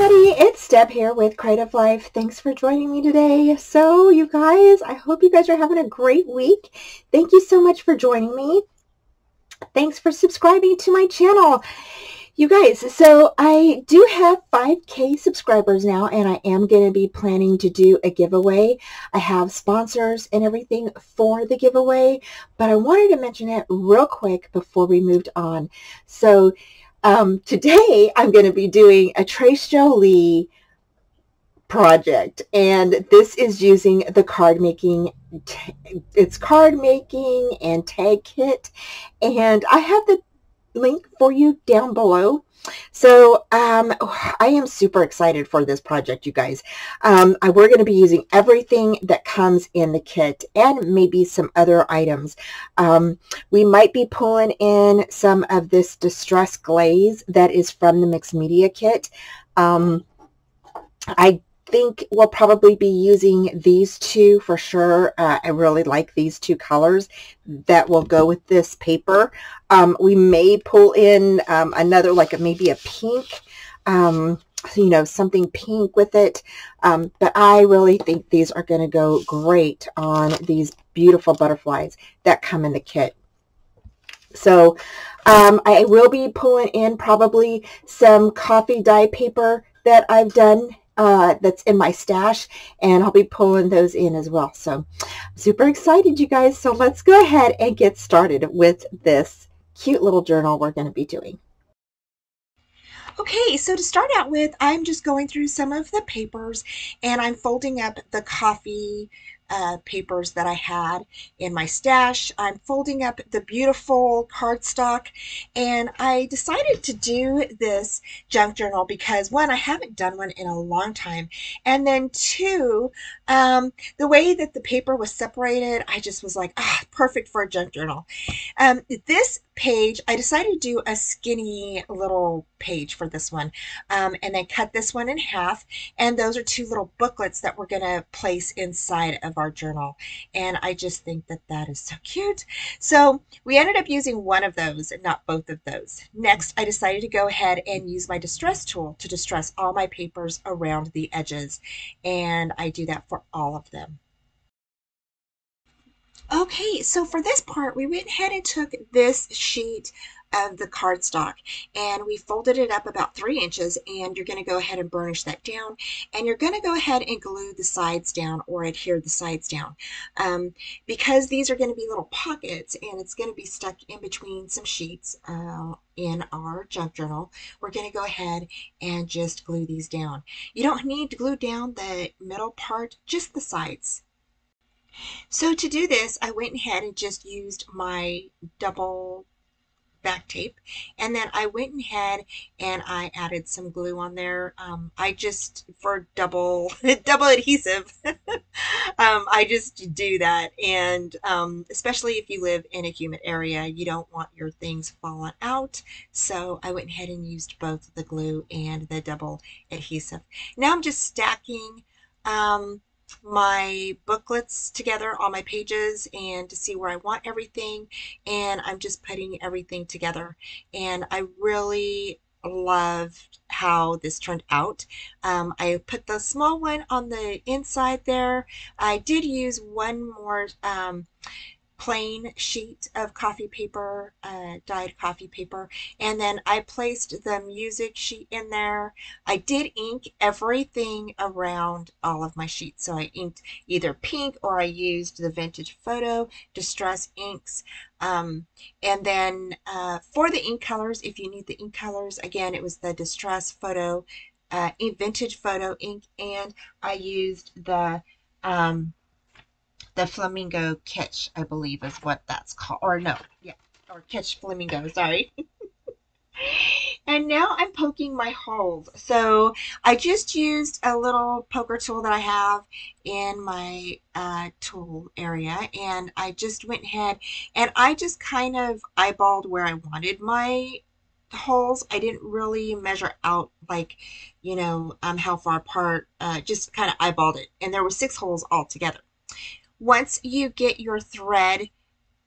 everybody, it's Deb here with Creative Life. Thanks for joining me today. So you guys, I hope you guys are having a great week. Thank you so much for joining me. Thanks for subscribing to my channel. You guys, so I do have 5k subscribers now and I am going to be planning to do a giveaway. I have sponsors and everything for the giveaway, but I wanted to mention it real quick before we moved on. So um, today I'm going to be doing a Tres Jolie project and this is using the card making it's card making and tag kit and I have the link for you down below so um, I am super excited for this project, you guys. Um, I, we're going to be using everything that comes in the kit and maybe some other items. Um, we might be pulling in some of this Distress Glaze that is from the Mixed Media kit. Um, I think we'll probably be using these two for sure. Uh, I really like these two colors that will go with this paper. Um, we may pull in um, another, like a, maybe a pink, um, you know, something pink with it. Um, but I really think these are going to go great on these beautiful butterflies that come in the kit. So um, I will be pulling in probably some coffee dye paper that I've done uh, that's in my stash and I'll be pulling those in as well. So super excited you guys. So let's go ahead and get started with this cute little journal we're going to be doing. Okay, so to start out with, I'm just going through some of the papers and I'm folding up the coffee uh, papers that I had in my stash. I'm folding up the beautiful cardstock and I decided to do this junk journal because one, I haven't done one in a long time and then two, um, the way that the paper was separated, I just was like, ah, perfect for a junk journal. Um, this page, I decided to do a skinny little page for this one um, and then cut this one in half and those are two little booklets that we're going to place inside of our journal and I just think that that is so cute. So we ended up using one of those and not both of those. Next I decided to go ahead and use my distress tool to distress all my papers around the edges and I do that for all of them. Okay, so for this part, we went ahead and took this sheet of the cardstock and we folded it up about three inches and you're going to go ahead and burnish that down and you're going to go ahead and glue the sides down or adhere the sides down. Um, because these are going to be little pockets and it's going to be stuck in between some sheets uh, in our junk journal we're going to go ahead and just glue these down. You don't need to glue down the middle part just the sides so to do this, I went ahead and just used my double back tape and then I went ahead and I added some glue on there. Um, I just for double double adhesive um, I just do that. And um, especially if you live in a humid area you don't want your things falling out. So I went ahead and used both the glue and the double adhesive. Now I'm just stacking um, my booklets together, all my pages, and to see where I want everything. And I'm just putting everything together. And I really loved how this turned out. Um, I put the small one on the inside there. I did use one more um, plain sheet of coffee paper, uh, dyed coffee paper, and then I placed the music sheet in there. I did ink everything around all of my sheets. So I inked either pink or I used the Vintage Photo Distress inks. Um, and then uh, for the ink colors, if you need the ink colors, again, it was the Distress Photo, uh, Vintage Photo ink, and I used the um, the flamingo catch, I believe is what that's called. Or no, yeah, or catch flamingo, sorry. and now I'm poking my holes. So I just used a little poker tool that I have in my uh, tool area and I just went ahead and I just kind of eyeballed where I wanted my holes. I didn't really measure out like, you know, um, how far apart, uh, just kind of eyeballed it. And there were six holes all together once you get your thread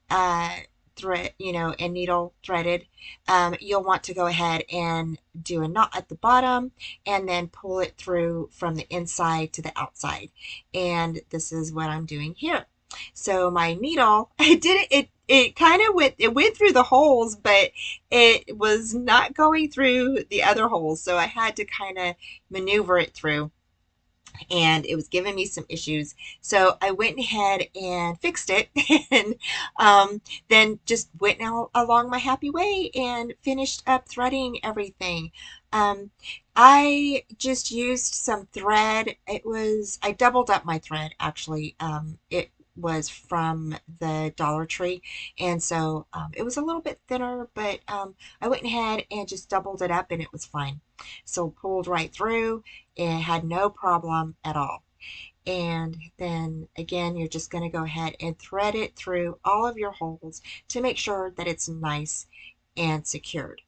uh, thread, you know, and needle threaded, um, you'll want to go ahead and do a knot at the bottom and then pull it through from the inside to the outside. And this is what I'm doing here. So my needle, I did it, it, it kind of went, it went through the holes, but it was not going through the other holes. So I had to kind of maneuver it through and it was giving me some issues. So I went ahead and fixed it and um, then just went now along my happy way and finished up threading everything. Um, I just used some thread. It was, I doubled up my thread actually. Um, it was from the Dollar Tree. And so um, it was a little bit thinner, but um, I went ahead and just doubled it up and it was fine. So pulled right through It had no problem at all. And then again, you're just going to go ahead and thread it through all of your holes to make sure that it's nice and secured.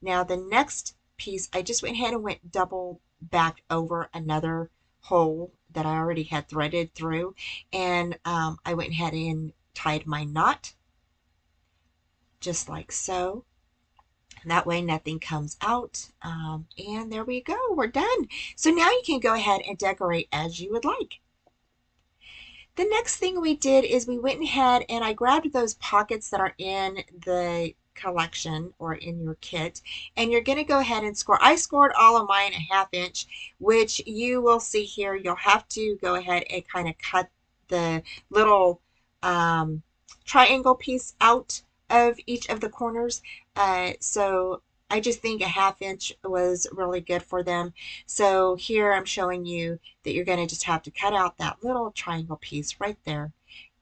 Now the next piece, I just went ahead and went double back over another hole that I already had threaded through and um, I went ahead and tied my knot just like so. That way nothing comes out. Um, and there we go. We're done. So now you can go ahead and decorate as you would like. The next thing we did is we went ahead and I grabbed those pockets that are in the collection or in your kit and you're going to go ahead and score I scored all of mine a half inch which you will see here you'll have to go ahead and kind of cut the little um, triangle piece out of each of the corners uh, so I just think a half inch was really good for them. So here I'm showing you that you're going to just have to cut out that little triangle piece right there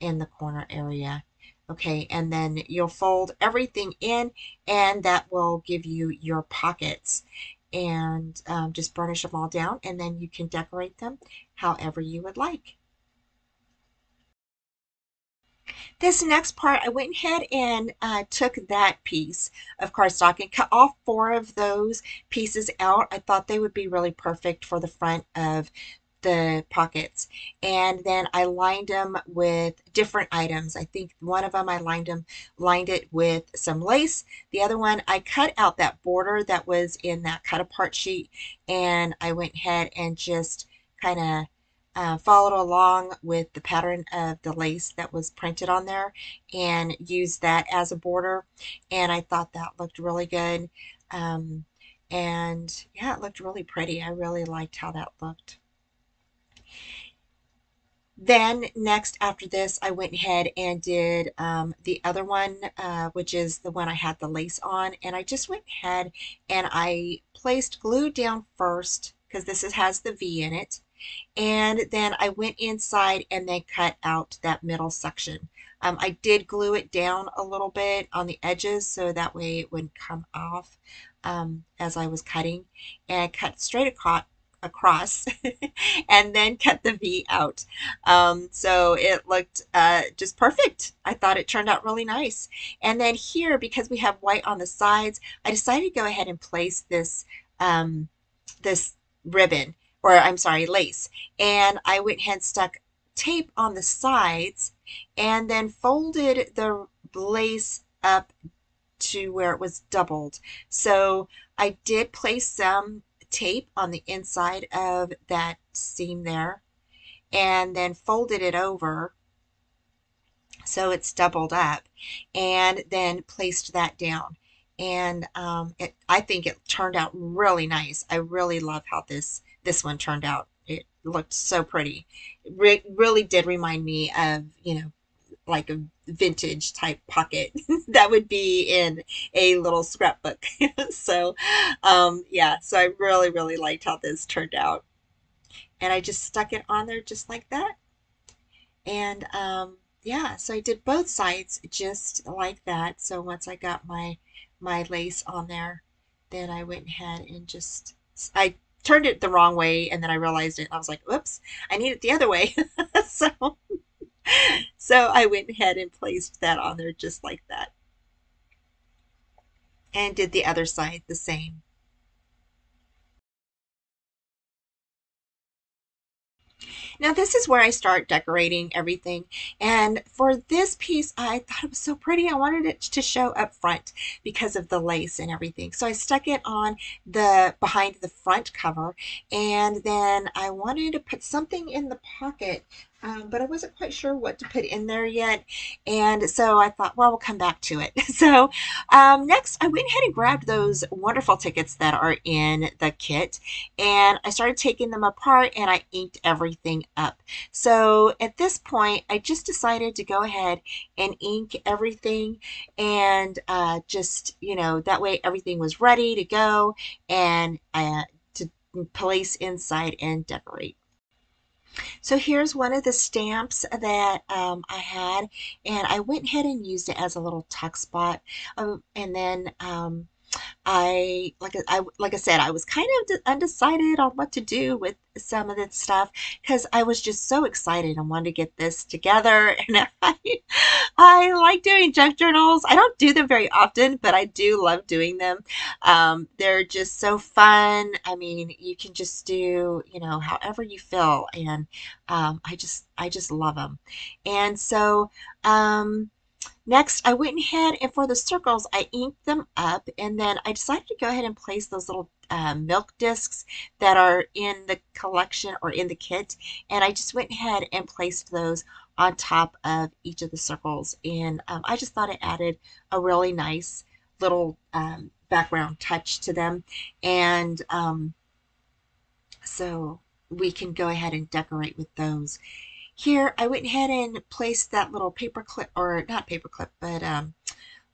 in the corner area. Okay, and then you'll fold everything in and that will give you your pockets. And um, just burnish them all down and then you can decorate them however you would like. This next part, I went ahead and uh, took that piece of cardstock and cut off four of those pieces out. I thought they would be really perfect for the front of the pockets. And then I lined them with different items. I think one of them I lined them lined it with some lace. The other one I cut out that border that was in that cut apart sheet and I went ahead and just kind of uh, followed along with the pattern of the lace that was printed on there and used that as a border. And I thought that looked really good. Um, and yeah it looked really pretty. I really liked how that looked then next after this, I went ahead and did um, the other one, uh, which is the one I had the lace on. And I just went ahead and I placed glue down first because this is, has the V in it. And then I went inside and then cut out that middle section. Um, I did glue it down a little bit on the edges so that way it wouldn't come off um, as I was cutting. And I cut straight across across and then cut the V out. Um, so it looked uh, just perfect. I thought it turned out really nice. And then here, because we have white on the sides, I decided to go ahead and place this, um, this ribbon, or I'm sorry, lace. And I went ahead and stuck tape on the sides and then folded the lace up to where it was doubled. So I did place some tape on the inside of that seam there and then folded it over so it's doubled up and then placed that down and um, it, I think it turned out really nice. I really love how this this one turned out. It looked so pretty. It re really did remind me of you know like a vintage type pocket that would be in a little scrapbook. so, um, yeah, so I really, really liked how this turned out. And I just stuck it on there just like that. And um, yeah, so I did both sides just like that. So once I got my my lace on there, then I went ahead and just I turned it the wrong way and then I realized it. I was like, "Oops, I need it the other way." so so I went ahead and placed that on there just like that. And did the other side the same. Now this is where I start decorating everything. And for this piece, I thought it was so pretty. I wanted it to show up front because of the lace and everything. So I stuck it on the behind the front cover. And then I wanted to put something in the pocket um, but I wasn't quite sure what to put in there yet. And so I thought, well, we'll come back to it. So um, next, I went ahead and grabbed those wonderful tickets that are in the kit, and I started taking them apart and I inked everything up. So at this point, I just decided to go ahead and ink everything and uh, just, you know, that way everything was ready to go and uh, to place inside and decorate. So here's one of the stamps that um, I had, and I went ahead and used it as a little tuck spot. Um, and then um, I like I like I said, I was kind of undecided on what to do with some of this stuff because I was just so excited and wanted to get this together. And I, I like doing junk journals. I don't do them very often, but I do love doing them. Um, they're just so fun. I mean, you can just do you know however you feel, and um, I just I just love them. And so. Um, Next, I went ahead and for the circles, I inked them up and then I decided to go ahead and place those little uh, milk discs that are in the collection or in the kit. And I just went ahead and placed those on top of each of the circles. And um, I just thought it added a really nice little um, background touch to them. And um, so we can go ahead and decorate with those. Here, I went ahead and placed that little paper clip, or not paper clip, but um,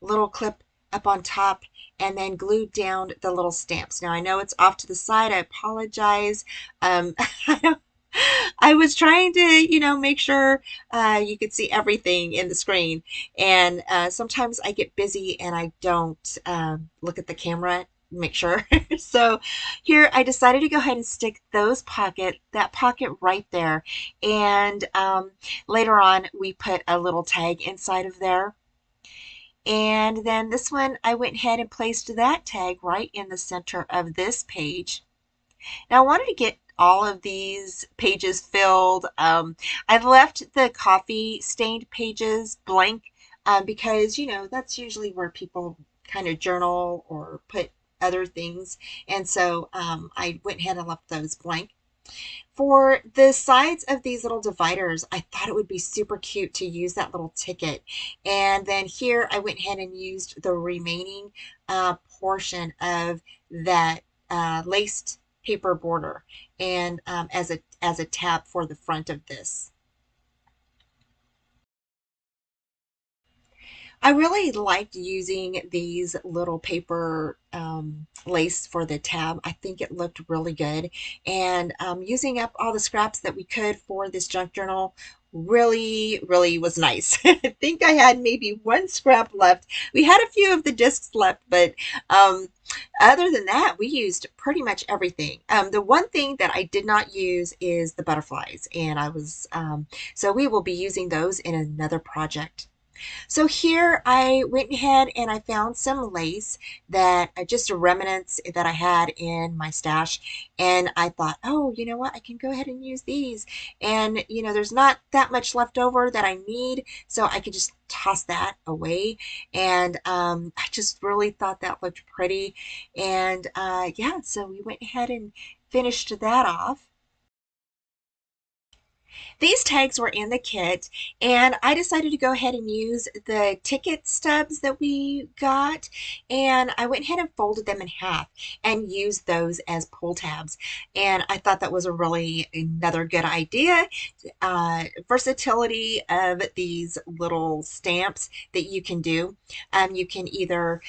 little clip up on top and then glued down the little stamps. Now I know it's off to the side. I apologize. Um, I was trying to, you know, make sure uh, you could see everything in the screen. And uh, sometimes I get busy and I don't um, look at the camera make sure. so here I decided to go ahead and stick those pocket, that pocket right there. And um, later on we put a little tag inside of there. And then this one, I went ahead and placed that tag right in the center of this page. Now I wanted to get all of these pages filled. Um, I left the coffee stained pages blank um, because, you know, that's usually where people kind of journal or put other things. And so um, I went ahead and left those blank. For the sides of these little dividers, I thought it would be super cute to use that little ticket. And then here I went ahead and used the remaining uh, portion of that uh, laced paper border and um, as a as a tab for the front of this. I really liked using these little paper um, lace for the tab. I think it looked really good. And um, using up all the scraps that we could for this junk journal really, really was nice. I think I had maybe one scrap left. We had a few of the discs left, but um, other than that, we used pretty much everything. Um, the one thing that I did not use is the butterflies, and I was, um, so we will be using those in another project. So here I went ahead and I found some lace that uh, just remnants that I had in my stash. And I thought oh you know what? I can go ahead and use these. And you know there's not that much left over that I need so I could just toss that away. And um, I just really thought that looked pretty. And uh, yeah so we went ahead and finished that off these tags were in the kit and I decided to go ahead and use the ticket stubs that we got and I went ahead and folded them in half and used those as pull tabs. And I thought that was a really another good idea uh, versatility of these little stamps that you can do. Um, you can either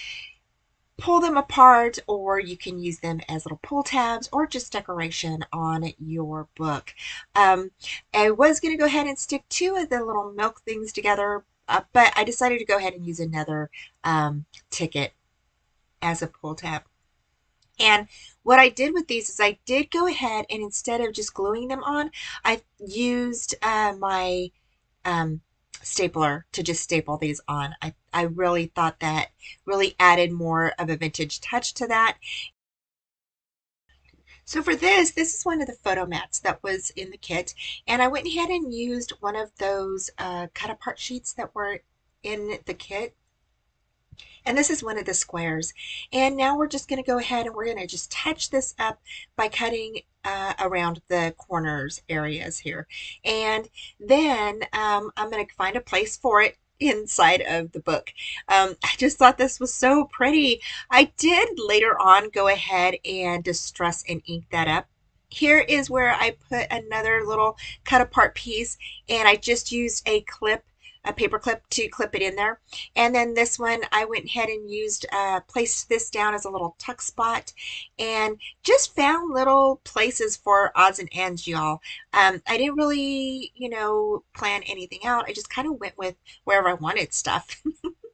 pull them apart or you can use them as little pull tabs or just decoration on your book. Um, I was going to go ahead and stick two of the little milk things together, uh, but I decided to go ahead and use another um, ticket as a pull tab. And what I did with these is I did go ahead and instead of just gluing them on, I used uh, my um, stapler to just staple these on. I, I really thought that really added more of a vintage touch to that. So for this, this is one of the photo mats that was in the kit. And I went ahead and used one of those uh, cut apart sheets that were in the kit. And this is one of the squares. And now we're just going to go ahead and we're going to just touch this up by cutting uh, around the corners areas here. And then um, I'm going to find a place for it inside of the book. Um, I just thought this was so pretty. I did later on go ahead and distress and ink that up. Here is where I put another little cut apart piece and I just used a clip a paper clip to clip it in there. And then this one, I went ahead and used, uh, placed this down as a little tuck spot and just found little places for odds and ends, y'all. Um, I didn't really, you know, plan anything out. I just kind of went with wherever I wanted stuff.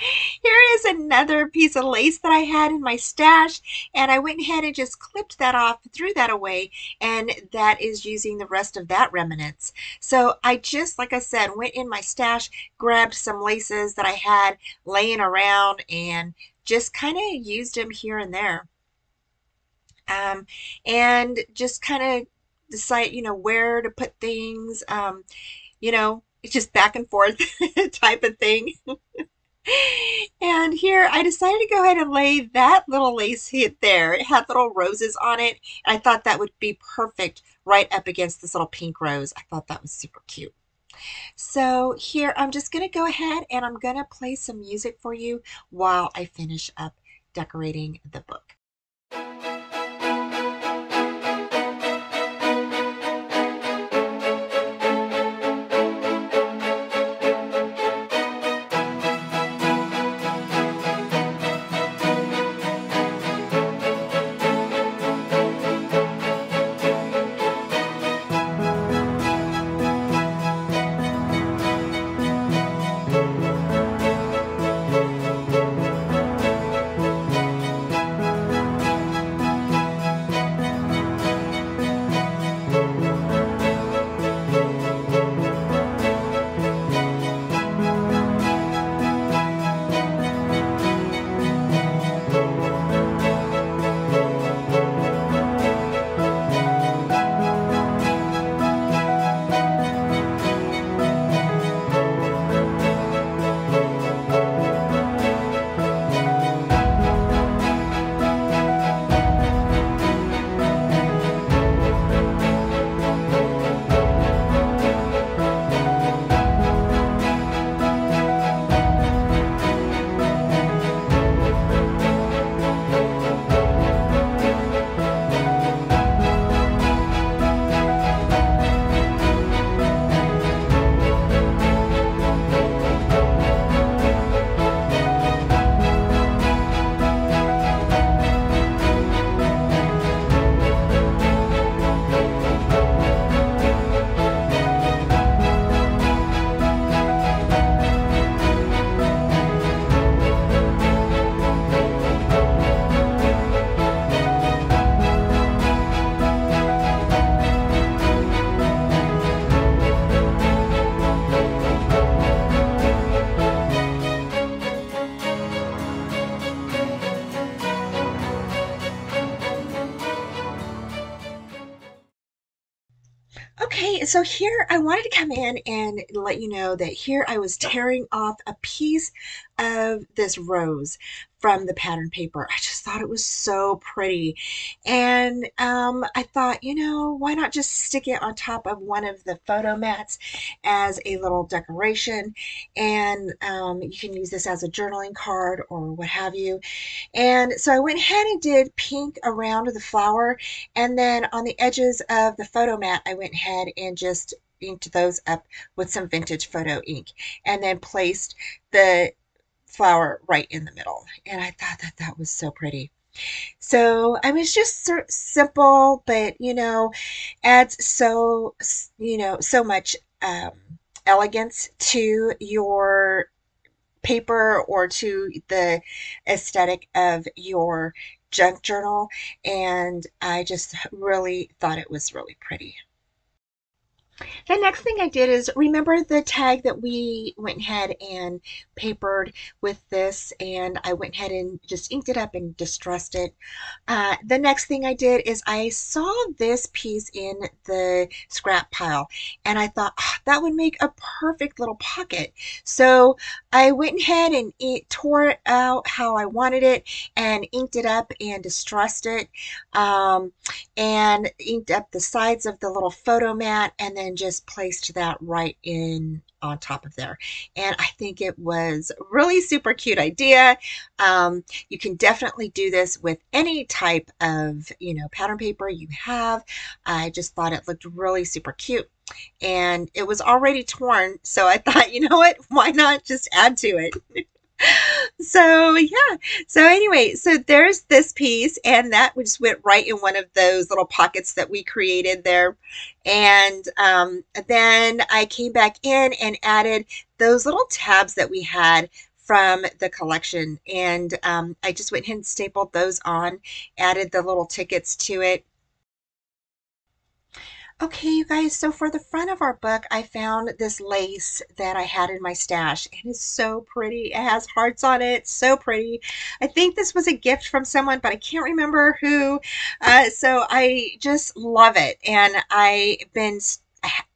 Here is another piece of lace that I had in my stash and I went ahead and just clipped that off, threw that away, and that is using the rest of that remnants. So I just, like I said, went in my stash, grabbed some laces that I had laying around and just kind of used them here and there. Um, and just kind of decide, you know, where to put things, um, you know, it's just back and forth type of thing. And here I decided to go ahead and lay that little lace hit there. It had little roses on it. And I thought that would be perfect right up against this little pink rose. I thought that was super cute. So here I'm just going to go ahead and I'm going to play some music for you while I finish up decorating the book. Okay, so here I wanted to come in and let you know that here I was tearing off a piece of this rose from the pattern paper. I just thought it was so pretty. And um, I thought, you know, why not just stick it on top of one of the photo mats as a little decoration? And um, you can use this as a journaling card or what have you. And so I went ahead and did pink around the flower. And then on the edges of the photo mat, I went ahead and just inked those up with some vintage photo ink and then placed the flower right in the middle. And I thought that that was so pretty. So I mean, it's just so simple, but you know, adds so you know so much um, elegance to your paper or to the aesthetic of your junk journal. And I just really thought it was really pretty. The next thing I did is remember the tag that we went ahead and papered with this and I went ahead and just inked it up and distressed it. Uh, the next thing I did is I saw this piece in the scrap pile and I thought oh, that would make a perfect little pocket. So I went ahead and it tore it out how I wanted it and inked it up and distressed it um, and inked up the sides of the little photo mat and then just placed that right in on top of there. And I think it was really super cute idea. Um, you can definitely do this with any type of, you know, pattern paper you have. I just thought it looked really super cute and it was already torn. So I thought, you know what, why not just add to it? so yeah. So anyway so there's this piece and that we just went right in one of those little pockets that we created there. And um, then I came back in and added those little tabs that we had from the collection. And um, I just went ahead and stapled those on added the little tickets to it Okay, you guys, so for the front of our book, I found this lace that I had in my stash. It is so pretty. It has hearts on it. So pretty. I think this was a gift from someone, but I can't remember who. Uh, so I just love it. And I've been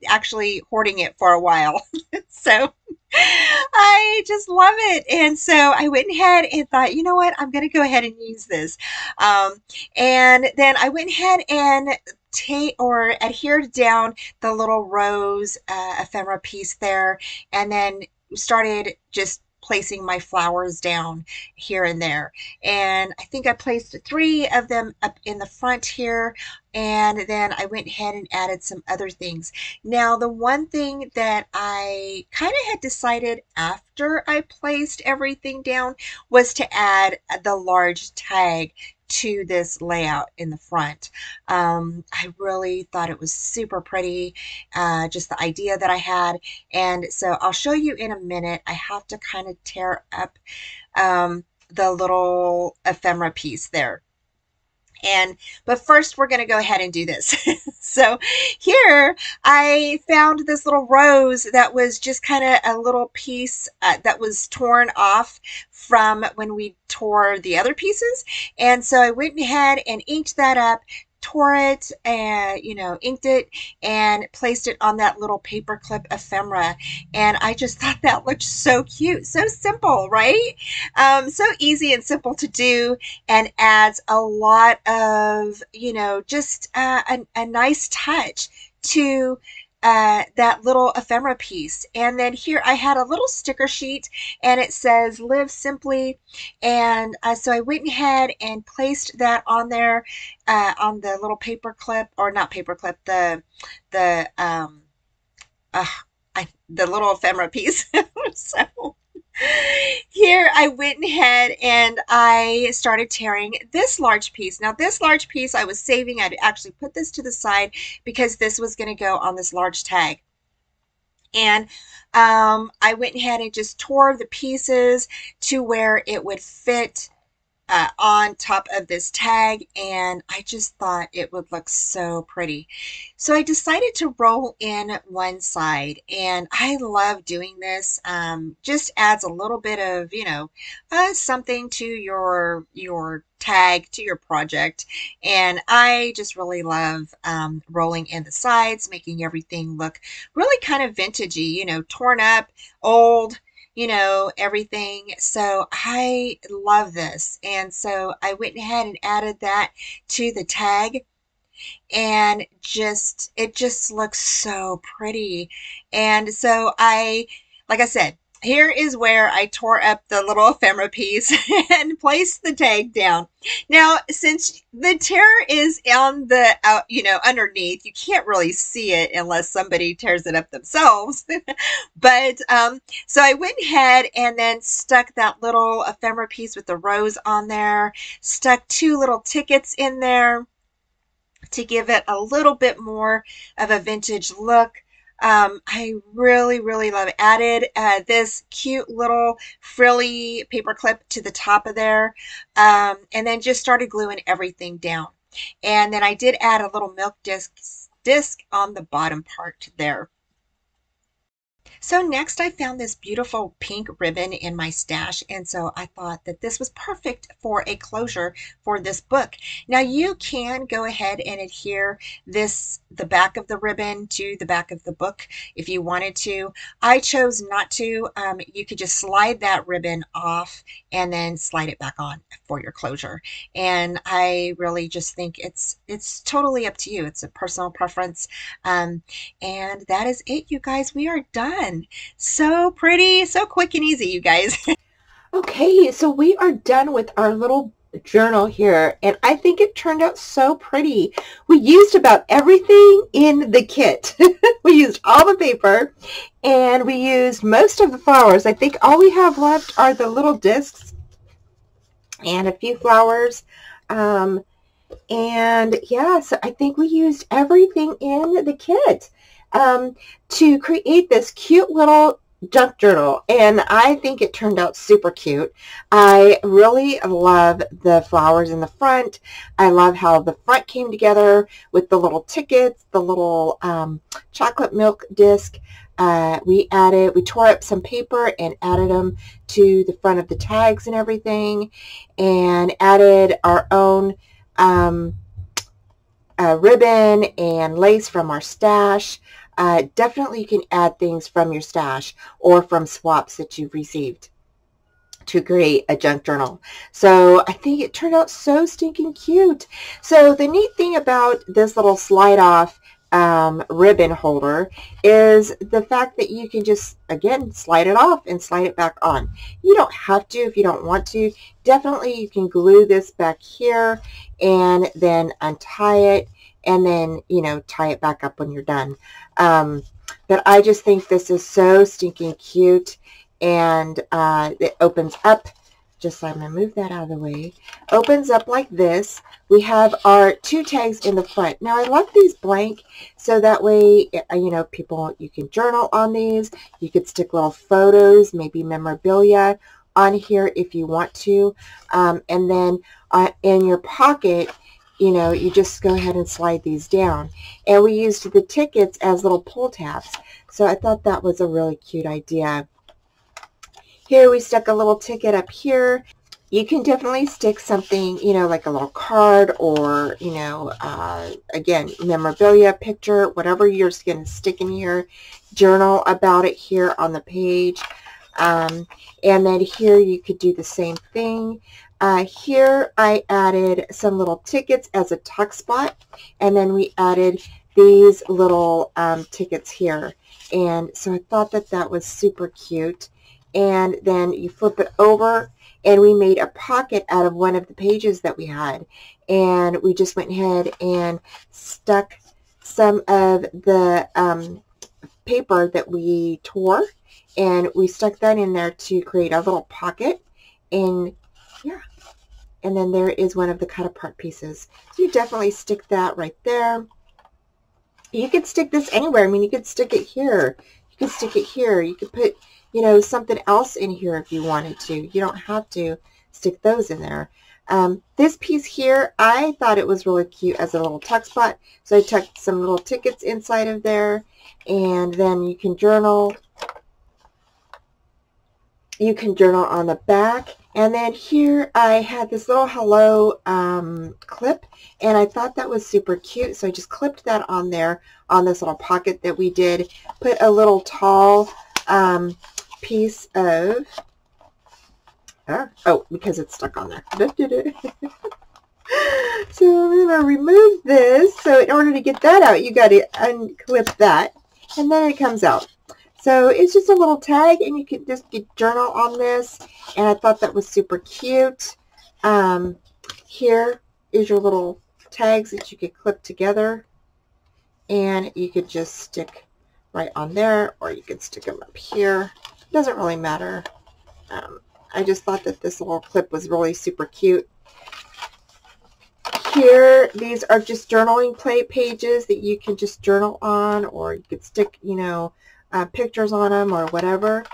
actually hoarding it for a while. so I just love it. And so I went ahead and thought, you know what, I'm going to go ahead and use this. Um, and then I went ahead and take or adhered down the little rose uh, ephemera piece there and then started just placing my flowers down here and there. And I think I placed three of them up in the front here. And then I went ahead and added some other things. Now, the one thing that I kind of had decided after I placed everything down was to add the large tag to this layout in the front. Um, I really thought it was super pretty, uh, just the idea that I had. And so I'll show you in a minute. I have to kind of tear up um, the little ephemera piece there. And, but first we're going to go ahead and do this. so here I found this little rose that was just kind of a little piece uh, that was torn off from when we tore the other pieces. And so I went ahead and inked that up, tore it and you know inked it and placed it on that little paper clip ephemera. And I just thought that looked so cute so simple right? Um, so easy and simple to do and adds a lot of you know just uh, a, a nice touch to uh, that little ephemera piece. And then here I had a little sticker sheet and it says live simply. And uh, so I went ahead and placed that on there uh, on the little paper clip or not paper clip, the, the, um, I, the little ephemera piece. so here I went ahead and I started tearing this large piece. Now this large piece I was saving, I'd actually put this to the side because this was going to go on this large tag. And um, I went ahead and just tore the pieces to where it would fit uh, on top of this tag and I just thought it would look so pretty. So I decided to roll in one side and I love doing this. Um, just adds a little bit of, you know, uh, something to your, your tag to your project. And I just really love um, rolling in the sides, making everything look really kind of vintagey, you know, torn up, old, you know, everything. So I love this. And so I went ahead and added that to the tag and just, it just looks so pretty. And so I, like I said, here is where I tore up the little ephemera piece and placed the tag down. Now, since the tear is on the, out, you know, underneath, you can't really see it unless somebody tears it up themselves. but, um, so I went ahead and then stuck that little ephemera piece with the rose on there, stuck two little tickets in there to give it a little bit more of a vintage look. Um, I really, really love it. Added uh, this cute little frilly paper clip to the top of there. Um, and then just started gluing everything down. And then I did add a little milk disc disc on the bottom part there. So next I found this beautiful pink ribbon in my stash and so I thought that this was perfect for a closure for this book. Now you can go ahead and adhere this the back of the ribbon to the back of the book if you wanted to. I chose not to. Um, you could just slide that ribbon off and then slide it back on for your closure. And I really just think it's it's totally up to you. It's a personal preference. Um, and that is it, you guys. We are done done. So pretty, so quick and easy, you guys. okay, so we are done with our little journal here and I think it turned out so pretty. We used about everything in the kit. we used all the paper and we used most of the flowers. I think all we have left are the little discs and a few flowers. Um, and yeah, so I think we used everything in the kit um, to create this cute little junk journal and I think it turned out super cute. I really love the flowers in the front. I love how the front came together with the little tickets, the little um, chocolate milk disc. Uh, we added, we tore up some paper and added them to the front of the tags and everything and added our own um, uh, ribbon and lace from our stash uh, definitely you can add things from your stash or from swaps that you've received to create a junk journal. So I think it turned out so stinking cute. So the neat thing about this little slide off um, ribbon holder is the fact that you can just, again, slide it off and slide it back on. You don't have to if you don't want to. Definitely you can glue this back here and then untie it and then, you know, tie it back up when you're done. Um, but I just think this is so stinking cute. And uh, it opens up, just so I'm going to move that out of the way, opens up like this. We have our two tags in the front. Now, I left these blank so that way, uh, you know, people, you can journal on these. You could stick little photos, maybe memorabilia on here if you want to. Um, and then uh, in your pocket, you know, you just go ahead and slide these down. And we used the tickets as little pull tabs. So I thought that was a really cute idea. Here we stuck a little ticket up here. You can definitely stick something, you know, like a little card or, you know, uh, again, memorabilia, picture, whatever you're going to stick in here. Journal about it here on the page. Um, and then here you could do the same thing. Uh, here I added some little tickets as a tuck spot and then we added these little um, tickets here. And so I thought that that was super cute. And then you flip it over and we made a pocket out of one of the pages that we had. And we just went ahead and stuck some of the um, paper that we tore and we stuck that in there to create a little pocket. And yeah and then there is one of the cut apart pieces. So you definitely stick that right there. You could stick this anywhere. I mean you could stick it here. You could stick it here. You could put you know something else in here if you wanted to. You don't have to stick those in there. Um, this piece here, I thought it was really cute as a little tuck spot. So I tucked some little tickets inside of there. And then you can journal. You can journal on the back. And then here I had this little hello um, clip and I thought that was super cute. So I just clipped that on there on this little pocket that we did. Put a little tall um, piece of, uh, oh, because it's stuck on there. so I'm going to remove this. So in order to get that out, you got to unclip that. And then it comes out. So it's just a little tag and you can just get journal on this. And I thought that was super cute. Um, here is your little tags that you could clip together. And you could just stick right on there or you could stick them up here. Doesn't really matter. Um, I just thought that this little clip was really super cute. Here, these are just journaling play pages that you can just journal on or you could stick, you know, uh, pictures on them or whatever.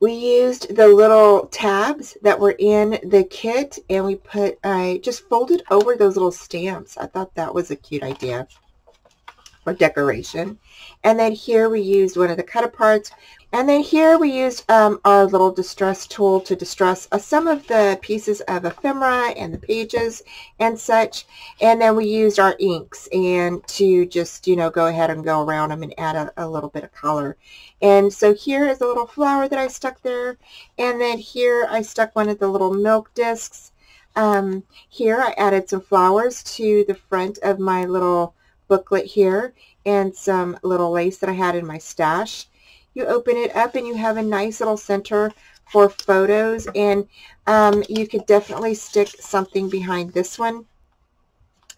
We used the little tabs that were in the kit and we put, I just folded over those little stamps. I thought that was a cute idea. Or decoration. And then here we used one of the cut-aparts. And then here we used um, our little distress tool to distress uh, some of the pieces of ephemera and the pages and such. And then we used our inks and to just, you know, go ahead and go around them and add a, a little bit of color. And so here is a little flower that I stuck there. And then here I stuck one of the little milk discs. Um, here I added some flowers to the front of my little booklet here and some little lace that I had in my stash. You open it up and you have a nice little center for photos and um, you could definitely stick something behind this one.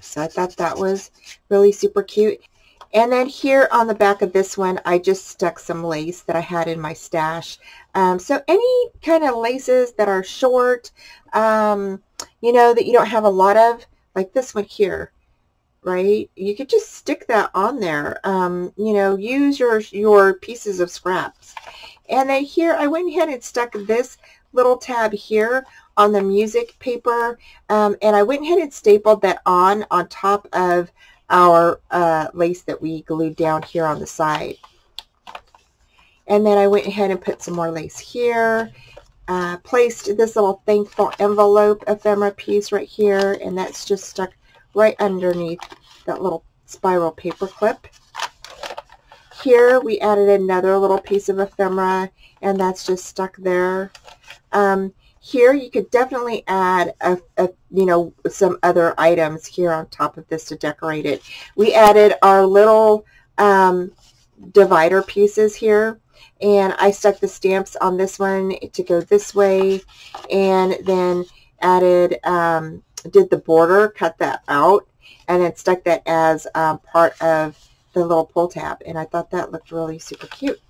So I thought that was really super cute. And then here on the back of this one, I just stuck some lace that I had in my stash. Um, so any kind of laces that are short, um, you know, that you don't have a lot of, like this one here, right? You could just stick that on there. Um, you know, use your, your pieces of scraps. And then here, I went ahead and stuck this little tab here on the music paper. Um, and I went ahead and stapled that on on top of our uh, lace that we glued down here on the side. And then I went ahead and put some more lace here. Uh, placed this little thankful envelope ephemera piece right here, and that's just stuck right underneath that little spiral paper clip. Here we added another little piece of ephemera, and that's just stuck there. Um, here you could definitely add a, a, you know some other items here on top of this to decorate it. We added our little um, divider pieces here and I stuck the stamps on this one to go this way and then added um, did the border cut that out and then stuck that as um, part of the little pull tab and I thought that looked really super cute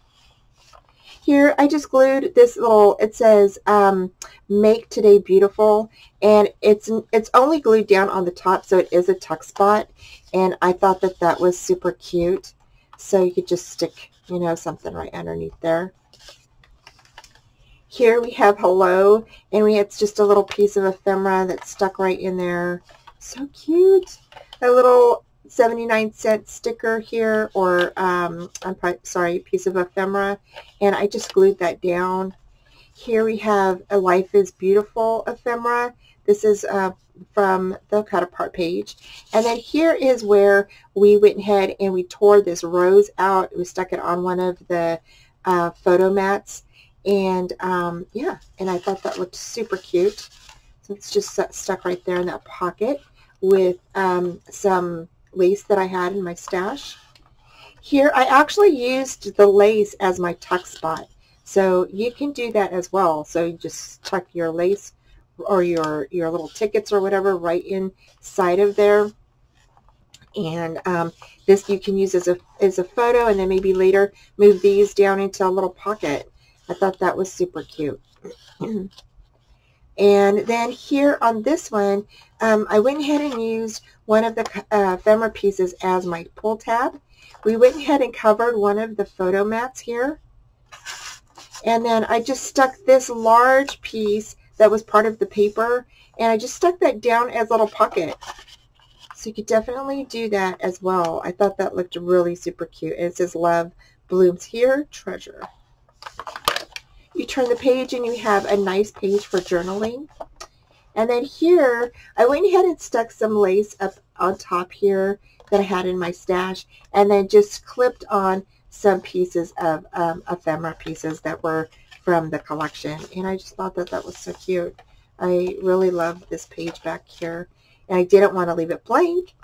here I just glued this little it says um, make today beautiful and it's it's only glued down on the top so it is a tuck spot and I thought that that was super cute so you could just stick you know, something right underneath there. Here we have hello, and we it's just a little piece of ephemera that's stuck right in there. So cute. A little 79 cent sticker here, or um, I'm sorry, piece of ephemera, and I just glued that down. Here we have a Life is Beautiful ephemera. This is uh, from the cut apart page. And then here is where we went ahead and we tore this rose out. We stuck it on one of the uh, photo mats. And um, yeah, and I thought that looked super cute. So it's just stuck right there in that pocket with um, some lace that I had in my stash. Here, I actually used the lace as my tuck spot. So you can do that as well. So you just tuck your lace or your, your little tickets or whatever right inside of there. And um, this you can use as a, as a photo and then maybe later move these down into a little pocket. I thought that was super cute. and then here on this one, um, I went ahead and used one of the uh, ephemera pieces as my pull tab. We went ahead and covered one of the photo mats here. And then I just stuck this large piece that was part of the paper and I just stuck that down as a little pocket. So you could definitely do that as well. I thought that looked really super cute. And it says love blooms here, treasure. You turn the page and you have a nice page for journaling. And then here, I went ahead and stuck some lace up on top here that I had in my stash and then just clipped on some pieces of um, ephemera pieces that were from the collection. And I just thought that that was so cute. I really love this page back here. And I didn't want to leave it blank.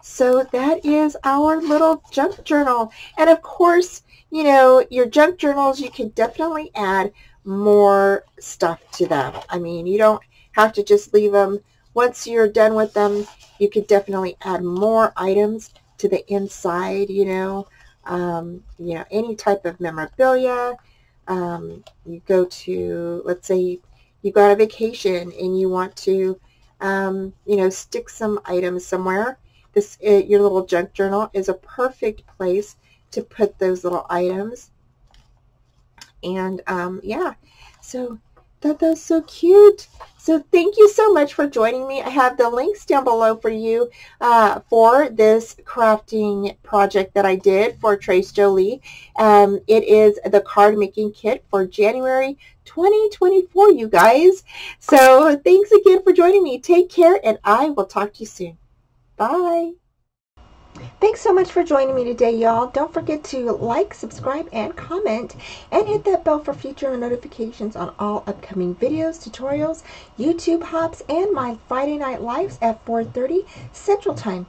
So that is our little junk journal. And of course, you know, your junk journals, you can definitely add more stuff to them. I mean, you don't have to just leave them. Once you're done with them, you could definitely add more items to the inside, you know, um, you know, any type of memorabilia, um, you go to, let's say you go on a vacation and you want to, um, you know, stick some items somewhere. This, uh, your little junk journal is a perfect place to put those little items. And um, yeah, so That, that's so cute. So thank you so much for joining me. I have the links down below for you uh, for this crafting project that I did for Tres Jolie. Um, it is the card making kit for January 2024, you guys. So thanks again for joining me. Take care, and I will talk to you soon. Bye. Thanks so much for joining me today, y'all. Don't forget to like, subscribe, and comment, and hit that bell for future notifications on all upcoming videos, tutorials, YouTube hops, and my Friday night lives at 4.30 Central Time.